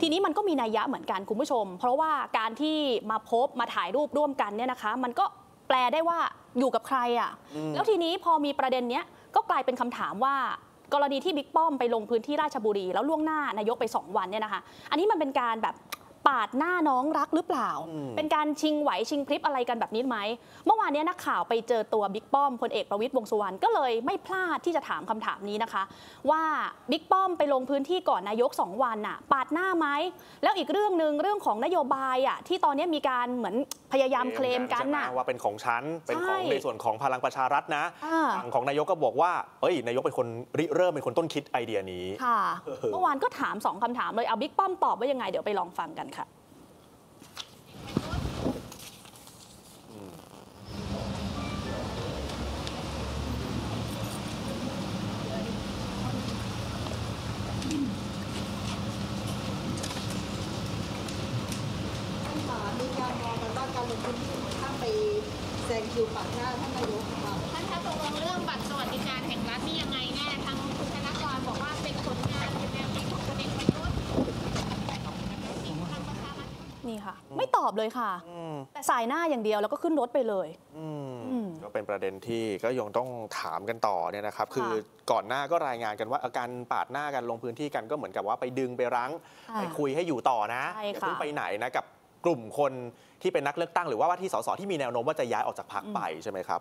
ทีนี้มันก็มีนัยยะเหมือนกันคุณผู้ชม เพราะว่าการที่มาพบมาถ่ายรูปร่วมกันเนี่ยนะคะ มันก็แปลได้ว่าอยู่กับใครอะ่ะอืมแล้วทีนี้พอมีประเด็นเนี้ยก็กลายเป็นคำถามว่ากรณีที่บิ๊กป้อมไปลงพื้นที่ราชบุรี แล้วล่วงหน้านายกไป 2 วันเนี่ยนะคะ อันนี้มันเป็นการแบบ ปาดหน้าน้องรักหรือเปล่าอืมเป็นการชิงไหวชิงพริบอะไรกันแบบนี้ไหม เมื่อวานเนี้ยนักข่าวไปเจอตัวบิ๊กป้อมพลเอกประวิตยวงษ์สุวรรณก็เลยไม่พลาดที่จะถามคำถามนี้นะคะ ว่าบิ๊กป้อมไปลงพื้นที่ก่อนนายก 2 วันน่ะปาดหน้าไหม แล้วอีกเรื่องหนึ่งเรื่องของนโยบายอะที่ตอนนี้มีการเหมือนพยายามเคลมกันใช่ไหน่ะว่าเป็นของฉันเป็นของใช่ในส่วนของพลังประชารัฐนะอ่าฝั่งของนายกก็บอกว่าเอ้ยนายกเป็นคนริเริ่มเป็นคนต้นคิดไอเดียนี้ค่ะเออเมื่อวานก็ถามสองคำถามเลยเอาบิ๊กป้อมตอบว่ายังไงเดี๋ยวไปลองฟังกันค่ะท่านคะมีการมองกันว่าการลงพื้นที่ของท่านไปแซงคิวปาดหน้าท่านนายกนะคะท่านคะตกลงเรื่องบัตรสวัสดิการแห่งรัฐ นี่ค่ะ ไม่ตอบเลยค่ะอืมแต่สายหน้าอย่างเดียวแล้วก็ขึ้นรถไปเลยอืมอืมก็เป็นประเด็นที่ก็ยังต้องถามกันต่อเนี่ยนะครับค่ะคือก่อนหน้าก็รายงานกันว่าอาการปาดหน้ากันลงพื้นที่กันก็เหมือนกับว่าไปดึงไปรั้งอ่าไปคุยให้อยู่ต่อนะใช่อย่าค่ะเพิ่งไปไหนนะกับกลุ่มคนที่เป็นนักเลือกตั้งหรือว่าว่าที่สสที่มีแนวโน้มว่าจะย้ายออกจากพรรคไปใช่ไหมครับ